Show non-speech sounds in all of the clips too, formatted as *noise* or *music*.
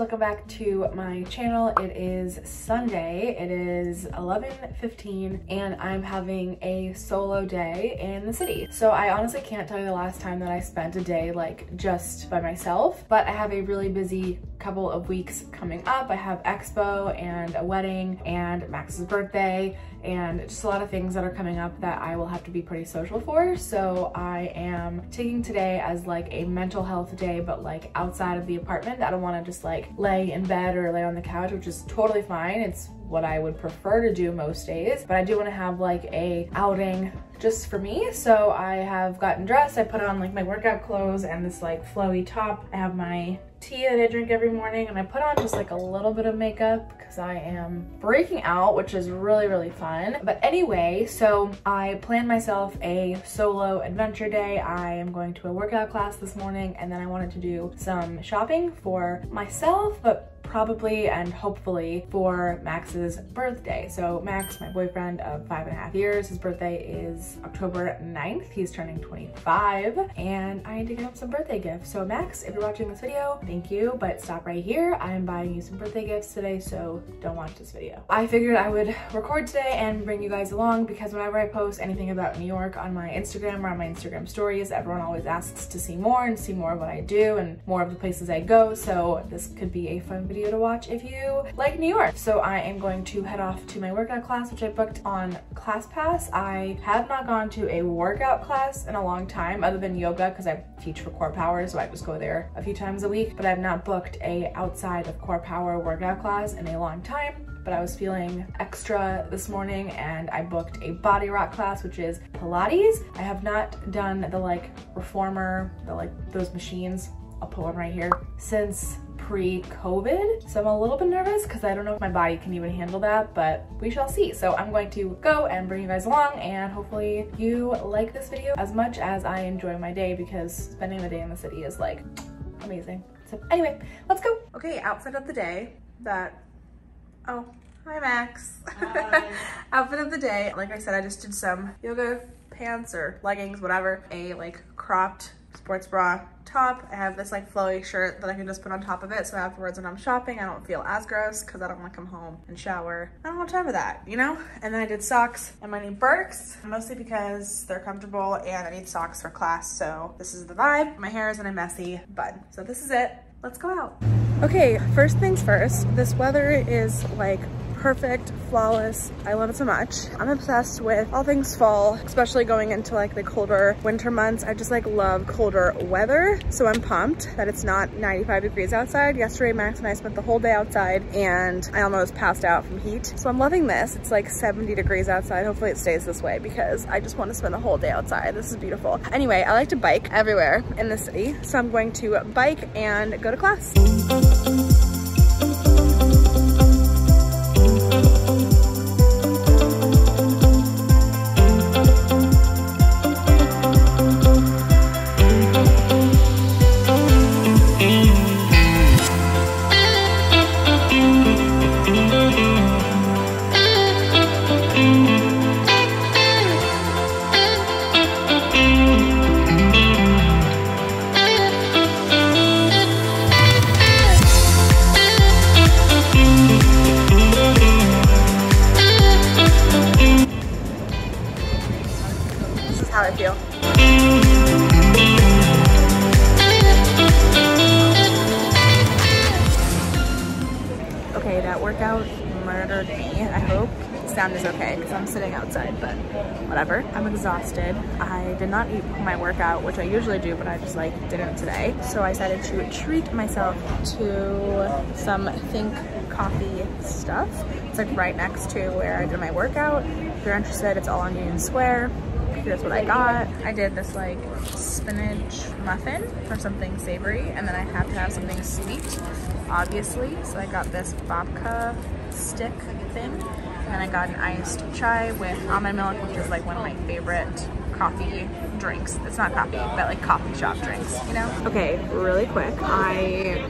welcome back to my channel. It is Sunday, it is 11.15 and I'm having a solo day in the city. So I honestly can't tell you the last time that I spent a day like just by myself, but I have a really busy couple of weeks coming up. I have expo and a wedding and Max's birthday and just a lot of things that are coming up that I will have to be pretty social for. So I am taking today as like a mental health day, but like outside of the apartment. I don't wanna just like lay in bed or lay on the couch, which is totally fine. It's what I would prefer to do most days, but I do wanna have like a outing just for me. So I have gotten dressed. I put on like my workout clothes and this like flowy top. I have my tea that I drink every morning and I put on just like a little bit of makeup because I am breaking out, which is really, really fun. But anyway, so I planned myself a solo adventure day. I am going to a workout class this morning and then I wanted to do some shopping for myself, but probably and hopefully for Max's birthday. So Max, my boyfriend of five and a half years, his birthday is October 9th. He's turning 25 and I need to get him some birthday gifts. So Max, if you're watching this video, thank you, but stop right here. I am buying you some birthday gifts today, so don't watch this video. I figured I would record today and bring you guys along because whenever I post anything about New York on my Instagram or on my Instagram stories, everyone always asks to see more and see more of what I do and more of the places I go. So this could be a fun video video to watch if you like New York. So I am going to head off to my workout class, which I booked on ClassPass. I have not gone to a workout class in a long time other than yoga because I teach for Core Power, so I just go there a few times a week, but I've not booked a outside of Core Power workout class in a long time but I was feeling extra this morning and I booked a Bodyrok class, which is Pilates. I have not done the like reformer, the like those machines, I'll put one right here, since pre-COVID. So I'm a little bit nervous because I don't know if my body can even handle that, but we shall see. So I'm going to go and bring you guys along and hopefully you like this video as much as I enjoy my day because spending the day in the city is like amazing. So anyway, let's go. Okay, outfit of the day that, oh, hi Max. Hi. *laughs* outfit of the day. Like I said, I just did some yoga pants or leggings, whatever, a like cropped sports bra top. I have this like flowy shirt that I can just put on top of it. So afterwards when I'm shopping, I don't feel as gross because I don't want to come home and shower. I don't have time for that, you know? And then I did socks and my new Birks, mostly because they're comfortable and I need socks for class. So this is the vibe. My hair is in a messy bun. So this is it. Let's go out. Okay, first things first, this weather is like perfect, flawless. I love it so much. I'm obsessed with all things fall, especially going into like the colder winter months. I just like love colder weather. So I'm pumped that it's not 95 degrees outside. Yesterday, Max and I spent the whole day outside and I almost passed out from heat. So I'm loving this. It's like 70 degrees outside. Hopefully it stays this way because I just want to spend the whole day outside. This is beautiful. Anyway, I like to bike everywhere in the city. So I'm going to bike and go to class. Whatever. I'm exhausted. I did not eat my workout, which I usually do, but I just like didn't today. So I decided to treat myself to some Think coffee stuff. It's like right next to where I did my workout. If you're interested, it's all on Union Square. Here's what I got. I did this like spinach muffin for something savory, and then I have to have something sweet, obviously. So I got this babka stick thing and I got an iced chai with almond milk, which is like one of my favorite coffee drinks. It's not coffee, but like coffee shop drinks, you know? Okay, really quick. I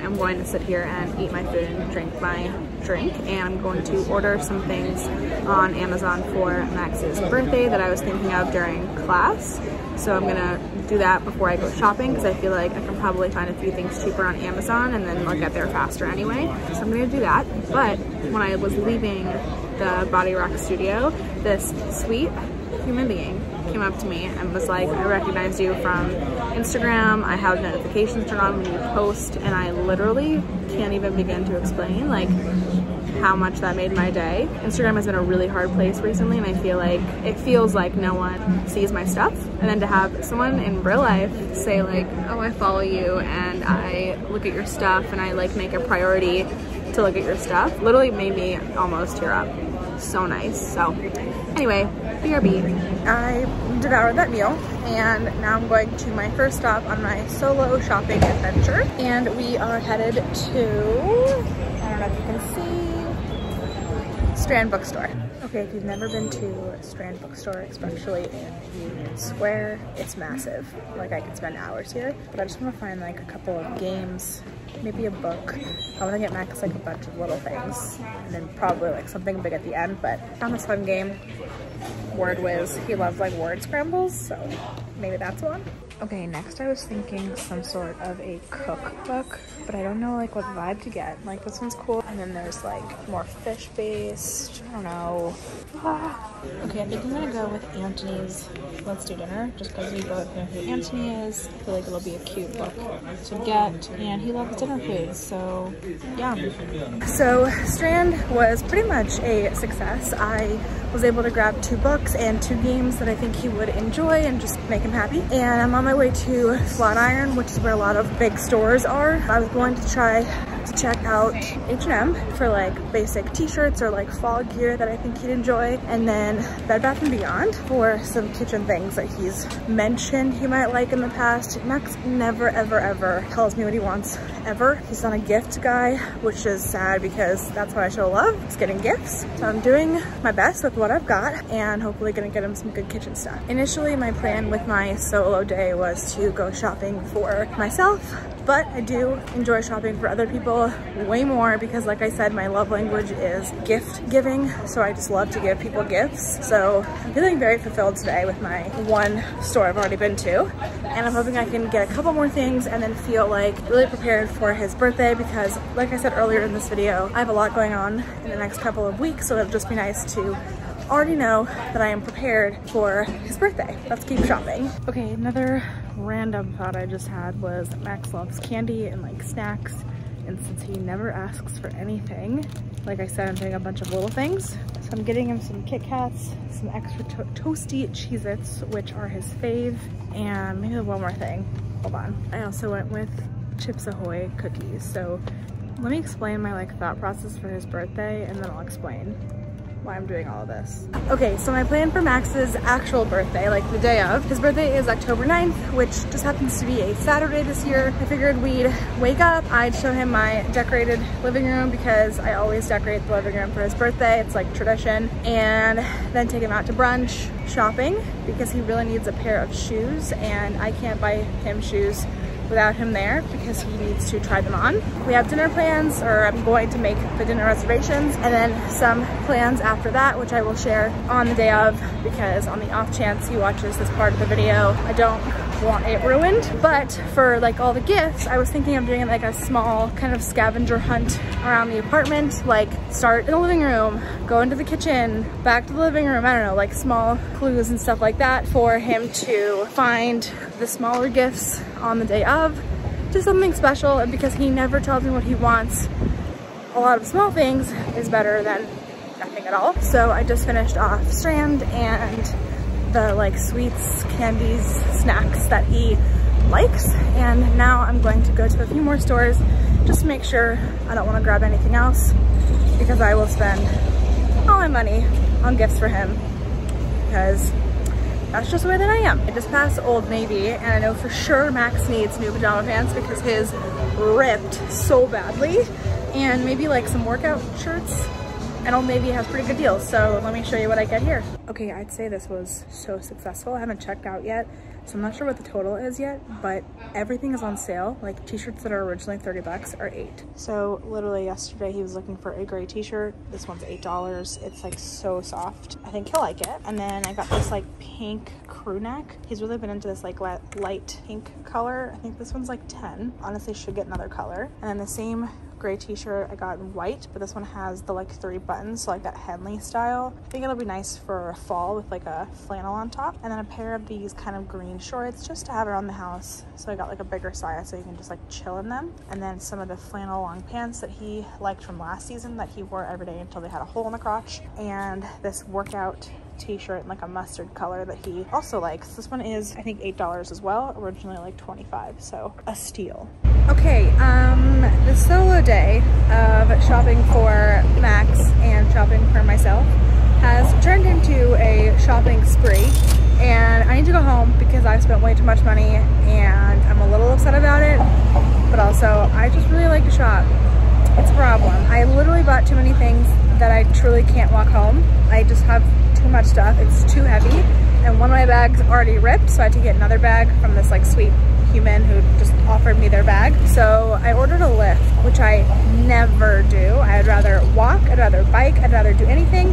am going to sit here and eat my food and drink my drink. And I'm going to order some things on Amazon for Max's birthday that I was thinking of during class. So I'm gonna do that before I go shopping because I feel like I can probably find a few things cheaper on Amazon and then I'll get there faster anyway. So I'm gonna do that. But when I was leaving the Bodyrok studio, this sweet human being came up to me and was like, I recognize you from Instagram. I have notifications turned on when you post and I literally can't even begin to explain like how much that made my day. Instagram has been a really hard place recently and I feel like it feels like no one sees my stuff. And then to have someone in real life say like, oh, I follow you and I look at your stuff and I like make a priority to look at your stuff literally made me almost tear up. So nice. So anyway, BRB. I devoured that meal and now I'm going to my first stop on my solo shopping adventure and we are headed to, I don't know if you can see, Strand Bookstore. Okay, if you've never been to Strand Bookstore, especially in Union Square, it's massive. Like I could spend hours here, but I just want to find like a couple of games, maybe a book. I want to get Max like a bunch of little things and then probably like something big at the end, but found this fun game, Word Whiz. He loves like word scrambles, so maybe that's one. Okay, next I was thinking some sort of a cookbook, but I don't know like what vibe to get. Like this one's cool, and then there's like more fish-based, I don't know. Ah. Okay, I think I'm gonna go with Antoni's Let's Do Dinner, just because we both know who Antoni is. I feel like it'll be a cute book to get, and he loves dinner food, so yeah. So Strand was pretty much a success. I was able to grab two books and two games that I think he would enjoy and just make him happy. And I'm on my way to Flatiron, which is where a lot of big stores are. I was going to try to check out H&M for like basic t-shirts or like fall gear that I think he'd enjoy. And then Bed Bath & Beyond for some kitchen things that he's mentioned he might like in the past. Max never, ever, ever tells me what he wants, ever. He's not a gift guy, which is sad because that's what I show love, is getting gifts. So I'm doing my best with what I've got and hopefully gonna get him some good kitchen stuff. Initially, my plan with my solo day was to go shopping for myself, but I do enjoy shopping for other people way more because like I said, my love language is gift giving. So I just love to give people gifts. So I'm feeling very fulfilled today with my one store I've already been to. And I'm hoping I can get a couple more things and then feel like really prepared for his birthday because like I said earlier in this video, I have a lot going on in the next couple of weeks. So it'll just be nice to already know that I am prepared for his birthday. Let's keep shopping. Okay, another random thought I just had was Max loves candy and like snacks. And since he never asks for anything, like I said, I'm doing a bunch of little things. So I'm getting him some Kit Kats, some extra to toasty Cheez-Its, which are his fave, and maybe one more thing. Hold on. I also went with Chips Ahoy cookies. So let me explain my like thought process for his birthday and then I'll explain why I'm doing all of this. Okay, so my plan for Max's actual birthday, like the day of, his birthday is October 9th, which just happens to be a Saturday this year. I figured we'd wake up, I'd show him my decorated living room because I always decorate the living room for his birthday. It's like tradition. And then take him out to brunch shopping because he really needs a pair of shoes and I can't buy him shoes without him there because he needs to try them on. We have dinner plans or I'm going to make the dinner reservations and then some plans after that which I will share on the day of because on the off chance he watches this part of the video I don't want it ruined. But for like all the gifts, I was thinking of doing like a small kind of scavenger hunt around the apartment, like start in the living room, go into the kitchen, back to the living room, I don't know, like small clues and stuff like that for him to find the smaller gifts on the day of. Just something special and because he never tells me what he wants, a lot of small things is better than nothing at all. So I just finished off Strand and the like sweets, candies, snacks that he likes. And now I'm going to go to a few more stores just to make sure I don't want to grab anything else because I will spend all my money on gifts for him because that's just the way that I am. I just passed Old Navy and I know for sure Max needs new pajama pants because his ripped so badly and maybe like some workout shirts and Navy has pretty good deals. So let me show you what I get here. Okay, I'd say this was so successful. I haven't checked out yet, so I'm not sure what the total is yet, but everything is on sale. Like t-shirts that are originally 30 bucks are eight. So literally yesterday he was looking for a gray t-shirt. This one's $8. It's like so soft. I think he'll like it. And then I got this like pink crew neck. He's really been into this like light pink color. I think this one's like 10. Honestly, should get another color. And then the same gray t-shirt I got in white, but this one has the like three buttons, so like that Henley style. I think it'll be nice for fall with like a flannel on top. And then a pair of these kind of green shorts just to have around the house. So I got like a bigger size so you can just like chill in them. And then some of the flannel long pants that he liked from last season that he wore every day until they had a hole in the crotch. And this workout t-shirt in like a mustard color that he also likes. This one is I think $8 as well, originally like 25 so a steal. Okay, um, the solo day of shopping for Max and shopping for myself has turned into a shopping spree and I need to go home because I've spent way too much money and I'm a little upset about it but also I just really like to shop. It's a problem. I literally bought too many things that I truly can't walk home. I just have too much stuff. It's too heavy. And one of my bags already ripped, so I had to get another bag from this like sweet human who just offered me their bag. So I ordered a Lyft, which I never do. I'd rather walk, I'd rather bike, I'd rather do anything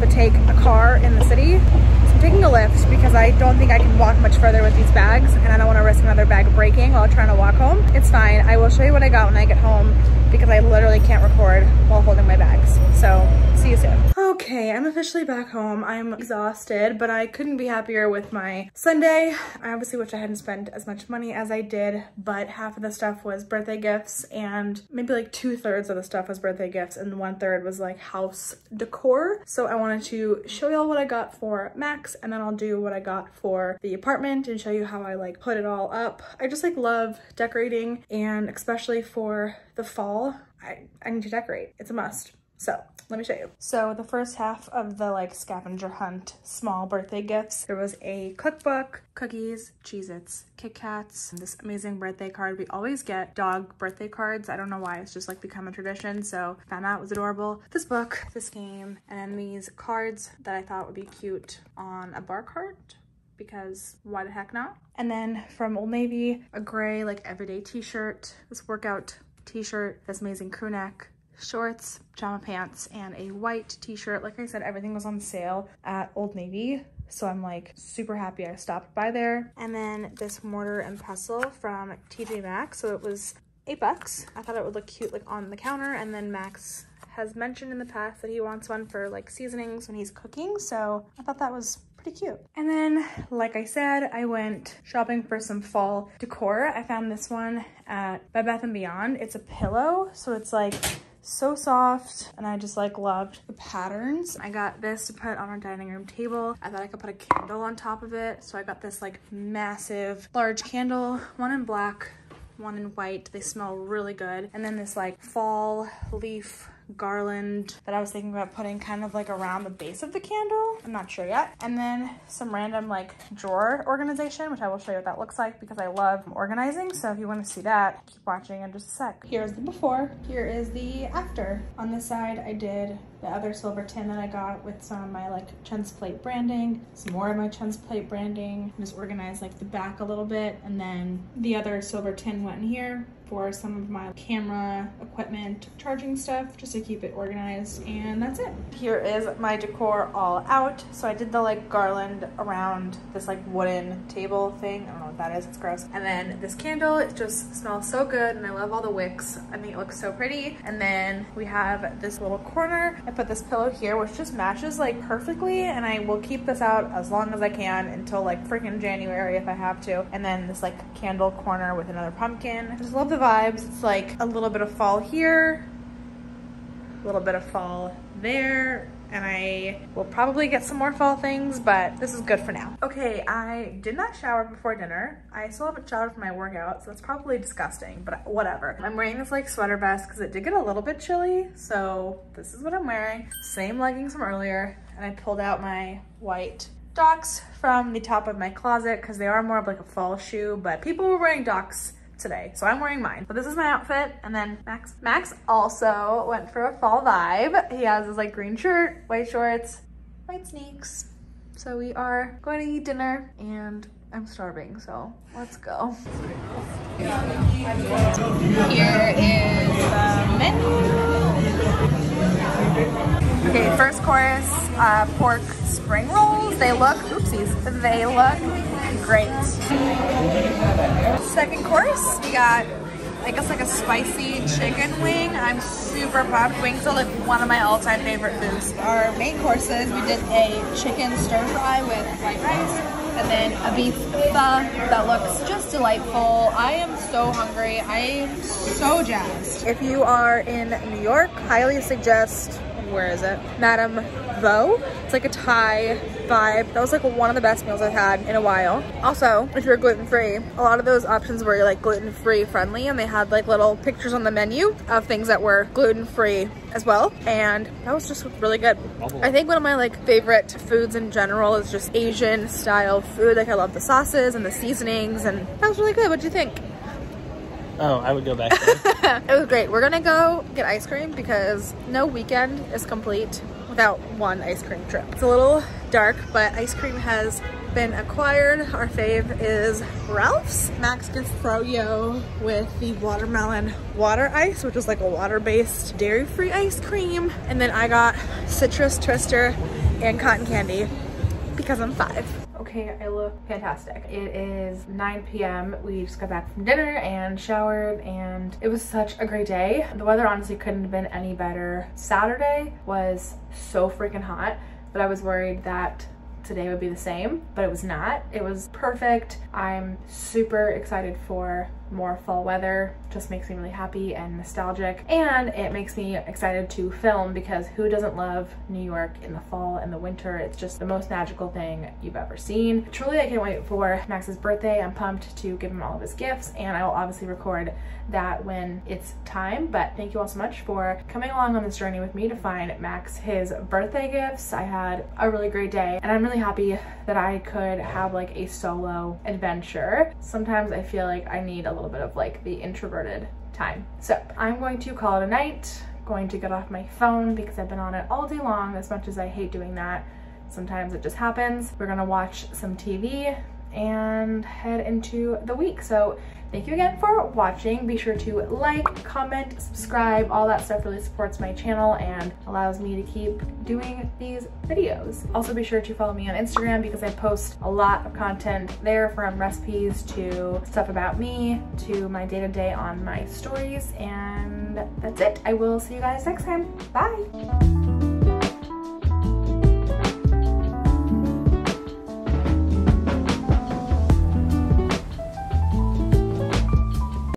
but take a car in the city. So I'm taking a Lyft because I don't think I can walk much further with these bags and I don't want to risk another bag breaking while trying to walk home. It's fine. I will show you what I got when I get home because I literally can't record while holding my bags. So see you soon. Okay, I'm officially back home. I'm exhausted, but I couldn't be happier with my Sunday. I obviously wish I hadn't spent as much money as I did, but half of the stuff was birthday gifts and maybe like two thirds of the stuff was birthday gifts and one third was like house decor. So I wanted to show y'all what I got for Max and then I'll do what I got for the apartment and show you how I like put it all up. I just like love decorating and especially for the fall, I, I need to decorate. It's a must. So let me show you. So the first half of the like scavenger hunt small birthday gifts, there was a cookbook, cookies, Cheez-Its, Kit Kats, this amazing birthday card. We always get dog birthday cards. I don't know why, it's just like become a tradition. So found that was adorable. This book, this game, and these cards that I thought would be cute on a bar cart because why the heck not? And then from Old Navy, a gray like everyday t-shirt, this workout t-shirt, this amazing crew neck, shorts, pajama pants, and a white t-shirt. Like I said, everything was on sale at Old Navy. So I'm like super happy I stopped by there. And then this mortar and pestle from TJ Maxx. So it was eight bucks. I thought it would look cute like on the counter. And then Max has mentioned in the past that he wants one for like seasonings when he's cooking. So I thought that was pretty cute. And then, like I said, I went shopping for some fall decor. I found this one at Bed Bath & Beyond. It's a pillow, so it's like so soft and I just like loved the patterns. I got this to put on our dining room table. I thought I could put a candle on top of it. So I got this like massive large candle, one in black, one in white. They smell really good. And then this like fall leaf garland that I was thinking about putting kind of like around the base of the candle. I'm not sure yet. And then some random like drawer organization, which I will show you what that looks like because I love organizing. So if you want to see that, keep watching in just a sec. Here's the before. Here is the after. On this side, I did the other silver tin that I got with some of my like Chen's Plate branding, some more of my Chen's Plate branding, just organized like the back a little bit. And then the other silver tin went in here for some of my camera equipment charging stuff just to keep it organized and that's it. Here is my decor all out. So I did the like garland around this like wooden table thing. I don't know what that is, it's gross. And then this candle, it just smells so good and I love all the wicks. I think it looks so pretty. And then we have this little corner. I put this pillow here which just matches like perfectly and I will keep this out as long as I can until like freaking January if I have to. And then this like candle corner with another pumpkin. I just love the the vibes. It's like a little bit of fall here, a little bit of fall there, and I will probably get some more fall things, but this is good for now. Okay, I did not shower before dinner. I still haven't showered for my workout, so it's probably disgusting, but whatever. I'm wearing this like sweater vest because it did get a little bit chilly, so this is what I'm wearing. Same leggings from earlier, and I pulled out my white Docs from the top of my closet because they are more of like a fall shoe, but people were wearing Docs today. So I'm wearing mine. But this is my outfit. And then Max, Max also went for a fall vibe. He has his like green shirt, white shorts, white sneaks. So we are going to eat dinner and I'm starving, so let's go. Here is the menu. Okay, first course, uh, pork spring rolls. They look, oopsies, they look great. Second course, we got I guess like a spicy chicken wing. I'm super pumped. Wings are like one of my all-time favorite foods. Our main courses, we did a chicken stir fry with white rice and then a beef pho that looks just delightful. I am so hungry. I am so jazzed. If you are in New York, highly suggest, where is it? Madame Vo. It's like a Thai vibe. That was like one of the best meals I've had in a while. Also, if you're gluten-free, a lot of those options were like gluten-free friendly and they had like little pictures on the menu of things that were gluten-free as well. And that was just really good. I think one of my like favorite foods in general is just Asian style food. Like I love the sauces and the seasonings and that was really good. What do you think? Oh, I would go back *laughs* it was great. We're gonna go get ice cream because no weekend is complete without one ice cream trip. It's a little dark, but ice cream has been acquired. Our fave is Ralph's. Max gets Froyo with the watermelon water ice, which is like a water-based dairy-free ice cream. And then I got citrus twister and cotton candy because I'm five okay, I look fantastic. It is 9 p.m. We just got back from dinner and showered and it was such a great day. The weather honestly couldn't have been any better. Saturday was so freaking hot, but I was worried that today would be the same, but it was not. It was perfect. I'm super excited for more fall weather just makes me really happy and nostalgic. And it makes me excited to film because who doesn't love New York in the fall and the winter? It's just the most magical thing you've ever seen. Truly I can't wait for Max's birthday. I'm pumped to give him all of his gifts and I will obviously record that when it's time. But thank you all so much for coming along on this journey with me to find Max his birthday gifts. I had a really great day and I'm really happy that I could have like a solo adventure. Sometimes I feel like I need a little bit of like the introverted time. So I'm going to call it a night, going to get off my phone because I've been on it all day long as much as I hate doing that. Sometimes it just happens. We're gonna watch some TV and head into the week. So Thank you again for watching. Be sure to like, comment, subscribe. All that stuff really supports my channel and allows me to keep doing these videos. Also be sure to follow me on Instagram because I post a lot of content there from recipes to stuff about me to my day-to-day -day on my stories. And that's it. I will see you guys next time. Bye.